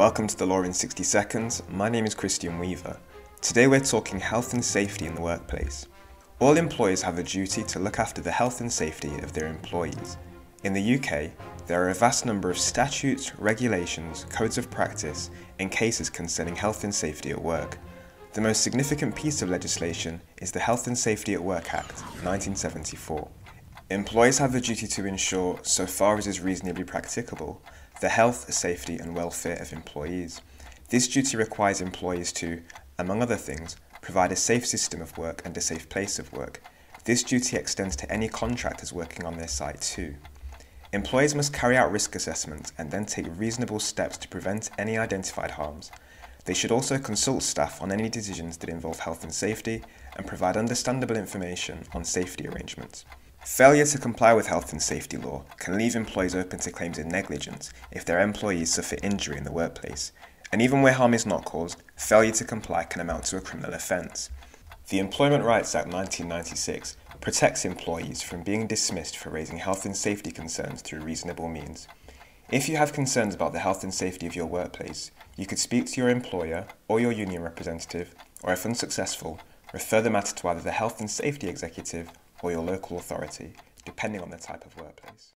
Welcome to the Law in 60 Seconds. My name is Christian Weaver. Today we're talking health and safety in the workplace. All employers have a duty to look after the health and safety of their employees. In the UK, there are a vast number of statutes, regulations, codes of practice, and cases concerning health and safety at work. The most significant piece of legislation is the Health and Safety at Work Act 1974. Employers have a duty to ensure, so far as is reasonably practicable, the health, safety, and welfare of employees. This duty requires employers to, among other things, provide a safe system of work and a safe place of work. This duty extends to any contractors working on their site too. Employers must carry out risk assessments and then take reasonable steps to prevent any identified harms. They should also consult staff on any decisions that involve health and safety and provide understandable information on safety arrangements. Failure to comply with health and safety law can leave employees open to claims of negligence if their employees suffer injury in the workplace, and even where harm is not caused, failure to comply can amount to a criminal offence. The Employment Rights Act 1996 protects employees from being dismissed for raising health and safety concerns through reasonable means. If you have concerns about the health and safety of your workplace, you could speak to your employer or your union representative, or if unsuccessful, refer the matter to either the Health and Safety Executive or your local authority, depending on the type of workplace.